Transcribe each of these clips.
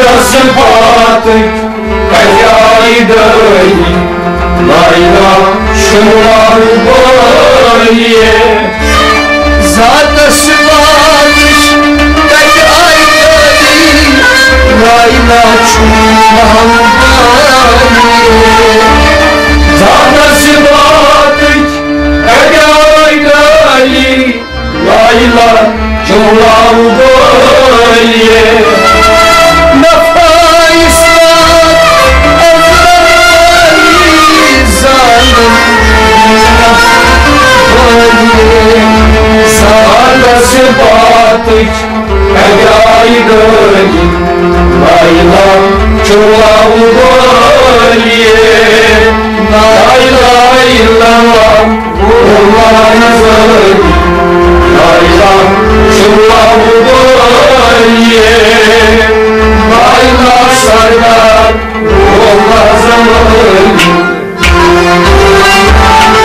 odası patık Kayayı döyü Layla şunar boye Zata sıvamış Kayayı döyü Layla şunar boye Zata sıvamış Kayayı döyü Layla şunar boye zalim Zanası batık Egaygali Layla çullanmayı Layla illallah Allah'ın zâlim Layla çullanmayı Layla sardar Allah zalim Thank you.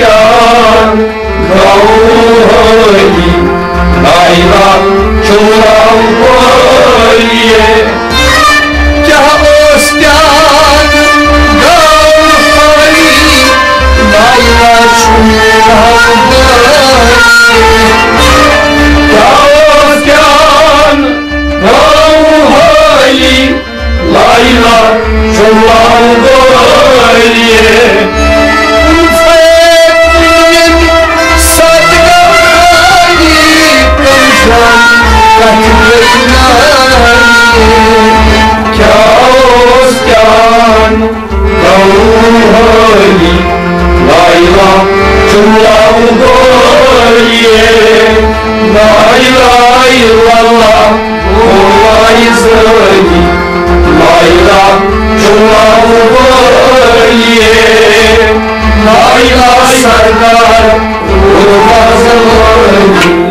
Kavuskan Kavhali Layla çullanmayı Kavuskan Kavhali Layla çullanmayı Kavuskan Kavhali Layla çullanmayı insan Katreşmezdi Kâuskan Kavhali Layla Tülavdoliye Layla illallah Kullay zali Layla Tülavdoliye Layla sardar Kurmaz zali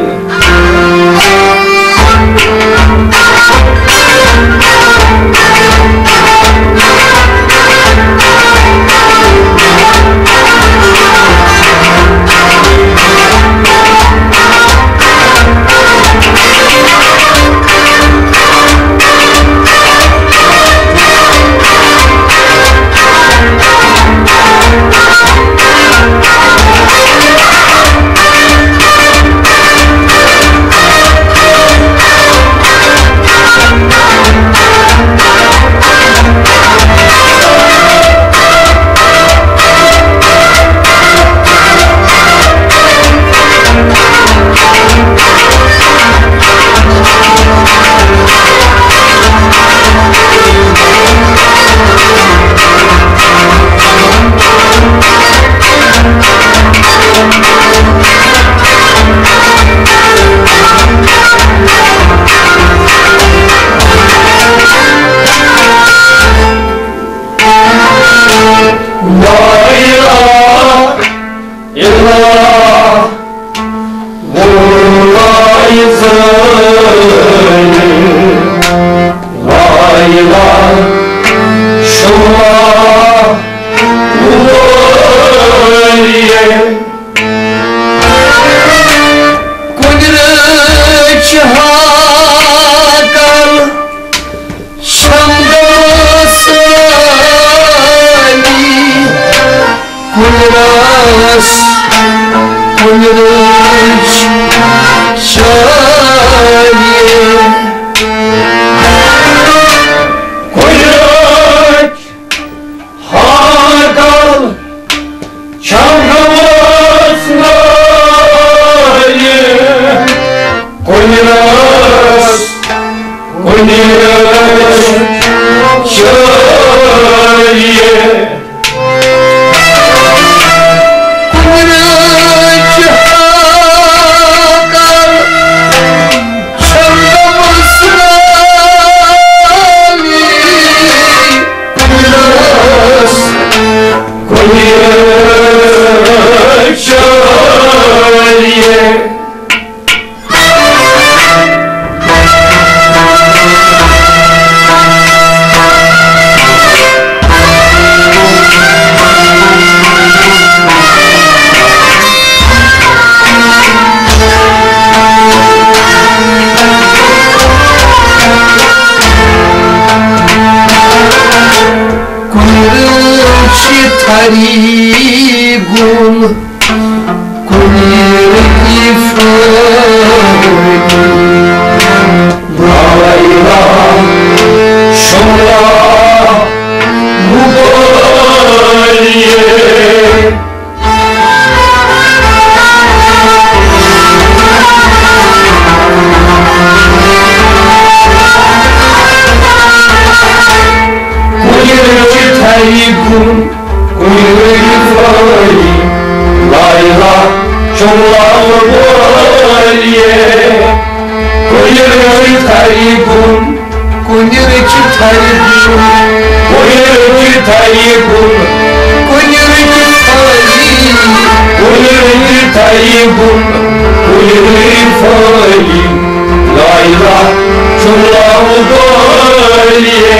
Çullalı boyye Kuyruğu tayyikun Kuyruğu tayyikun Kuyruğu tayyikun Kuyruğu fayı Kuyruğu tayyikun Kuyruğu fayı Layla Çullalı boyye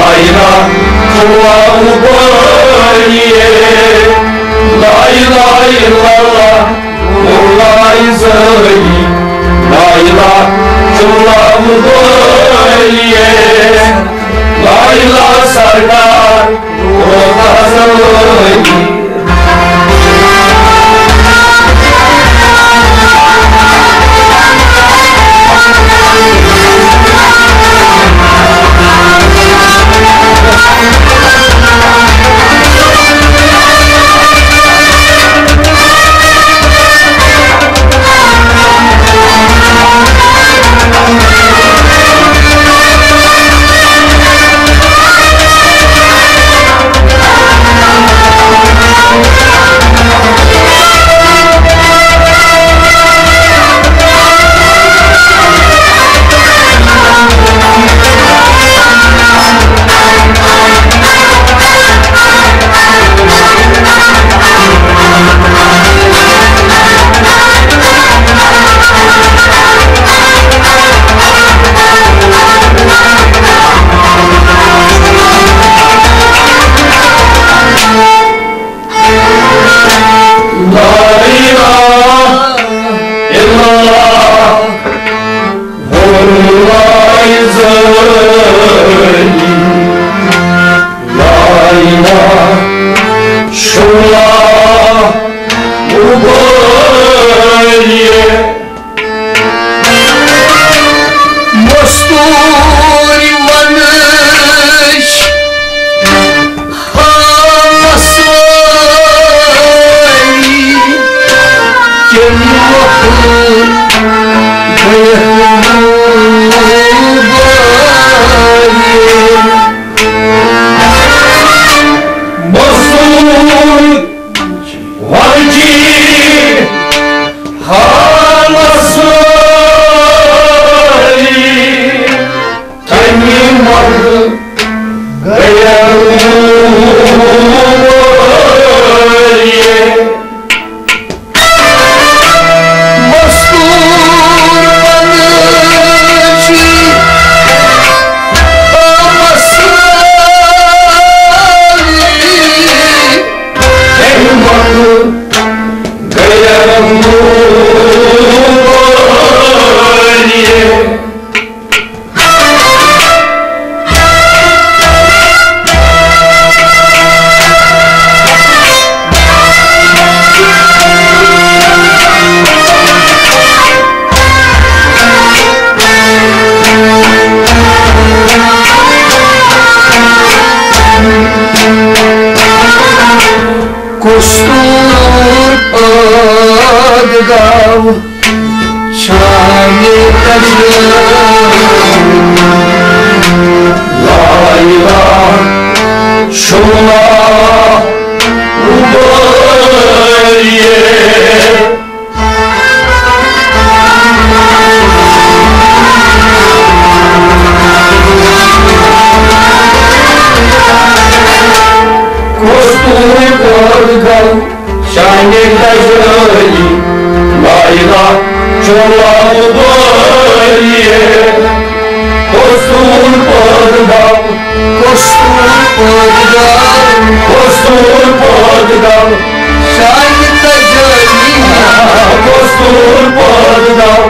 Layla Kuvvaniye Lay lay lala Ulay zayi Layla Kuvvaniye Layla sarkar Ulay zayi Odgav Kostur podgal Çayı taşı Kostur podgal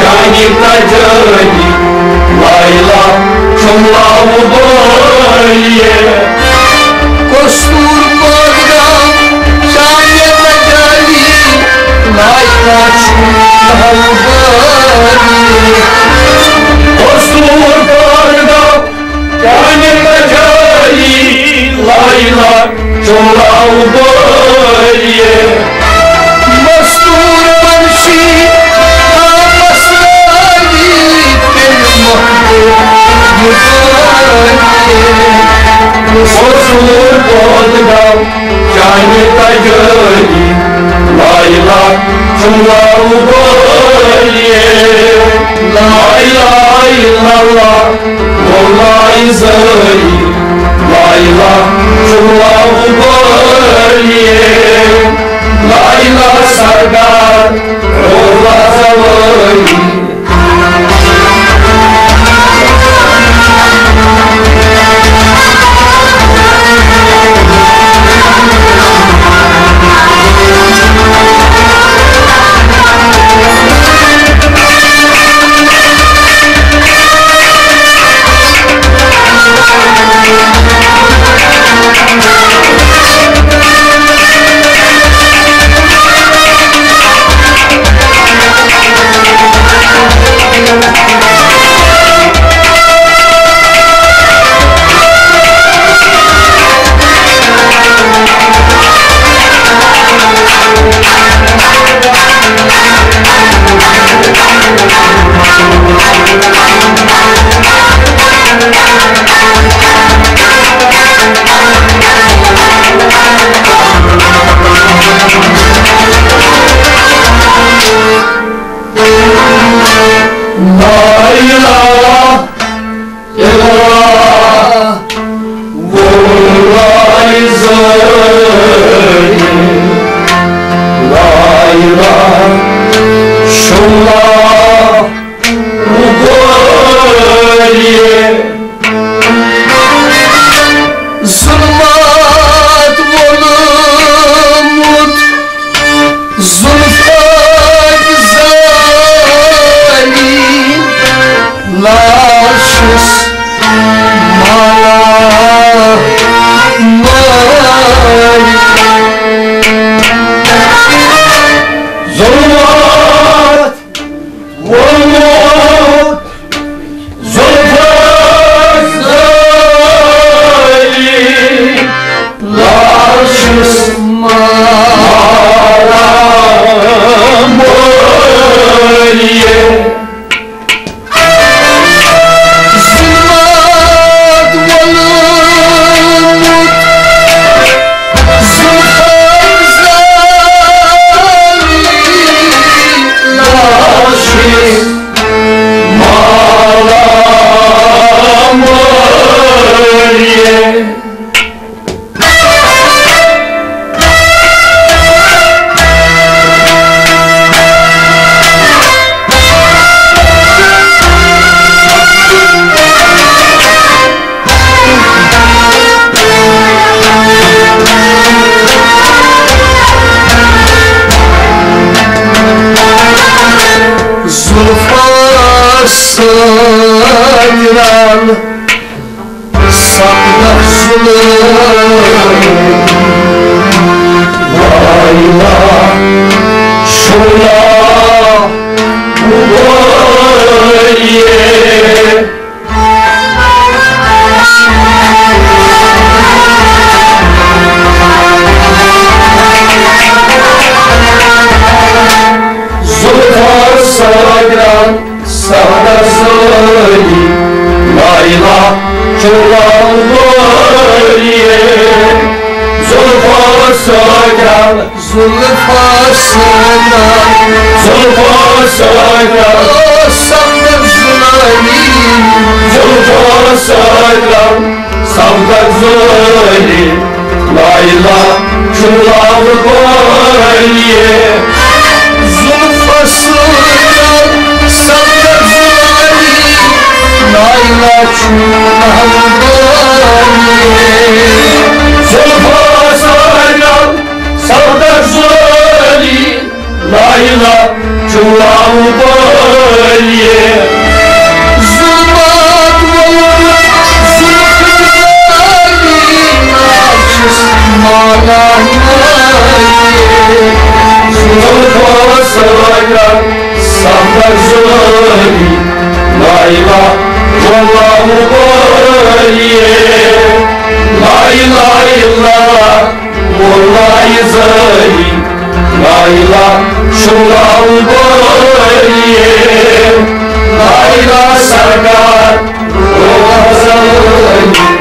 Jani tajani Layla Ubaliye Kostur odgav Çayı taşı Layla çuhavbari Kostur aylar çoğal boye Mastur marşi Amaslar gittin mahkum Müsaade Bozulur bodram Kainata gölü Layla çoğal boye Layla illallah Mollay zayıf La ilahe illallah Ubaliye La ilahe sargar Rola koyli Layla kılav koyli Zulfasıyla sakla zulali Layla çınav koyli Zulfasıyla sakla zulali Layla çınav koyli Sarkar, Roza Zalani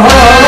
Oh.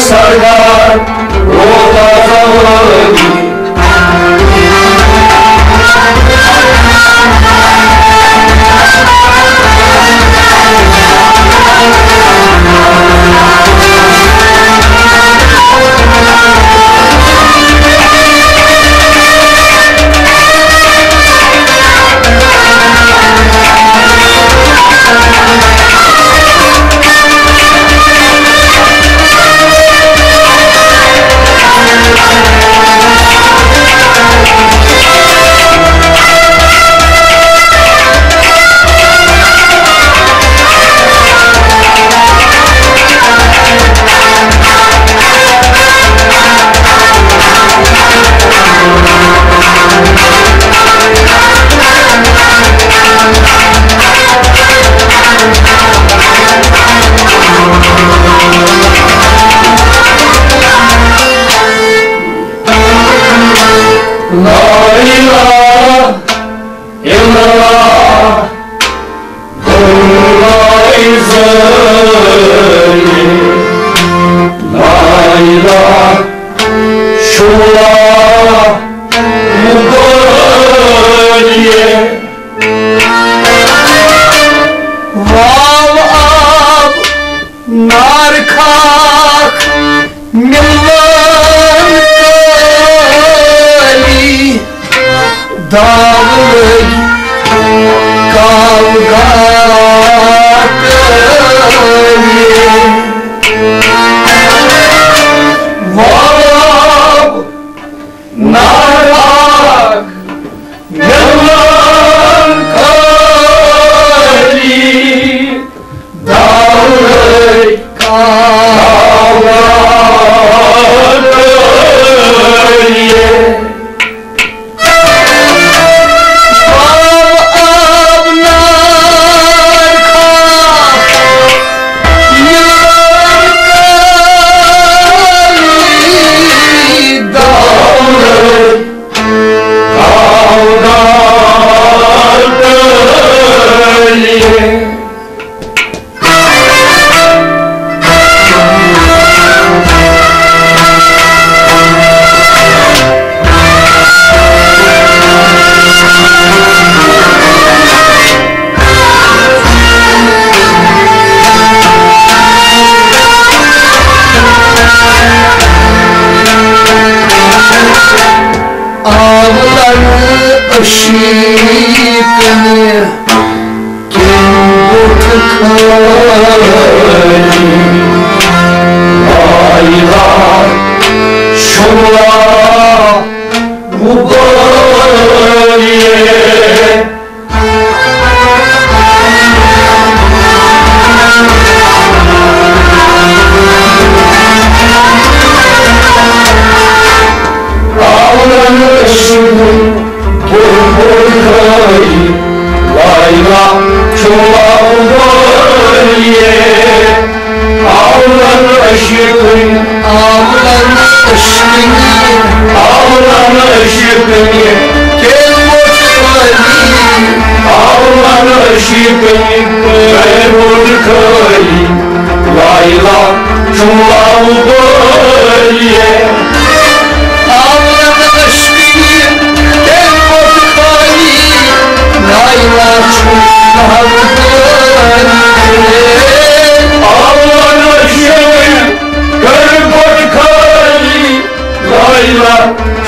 Sardar ও বাবা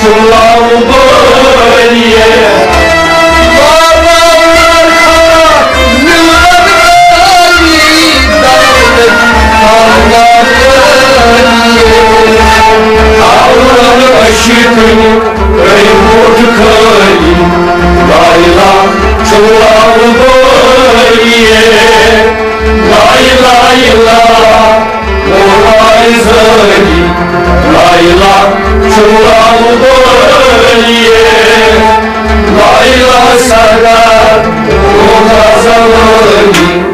Resulallah baniye Allah'ın aşıkını ey mutkali Layla çoğal bariye Layla layla Olay zali Layla Lay la sada, o da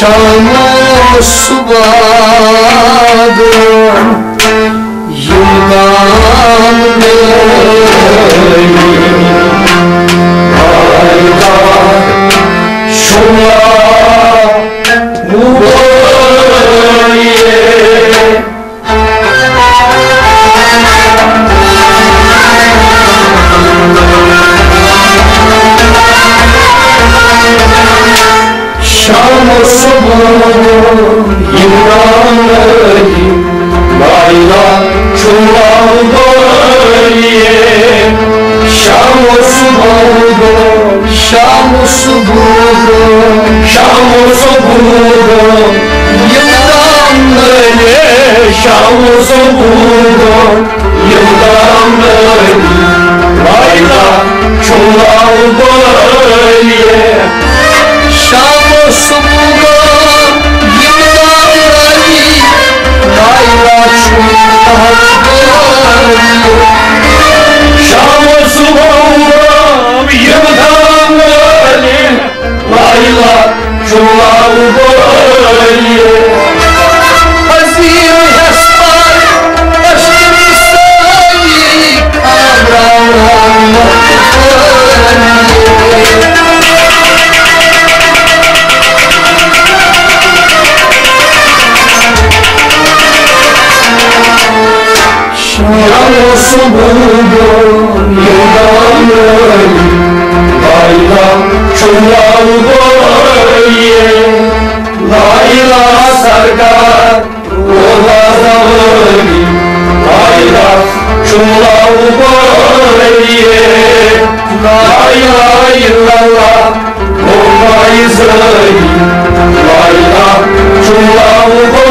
Şanı subadım Yıldan beri Sabun İmran'ı Layla çuval bölge Şam sabun Şam subadım Şam sabun Yıldan beri Öyle Şam sabun Yıldan beri Layla çuval bölge ليلى جمعة وباية أزير يسطر أشتري السايق أبرا La ilahe illallah Olmayı zari Layla çuval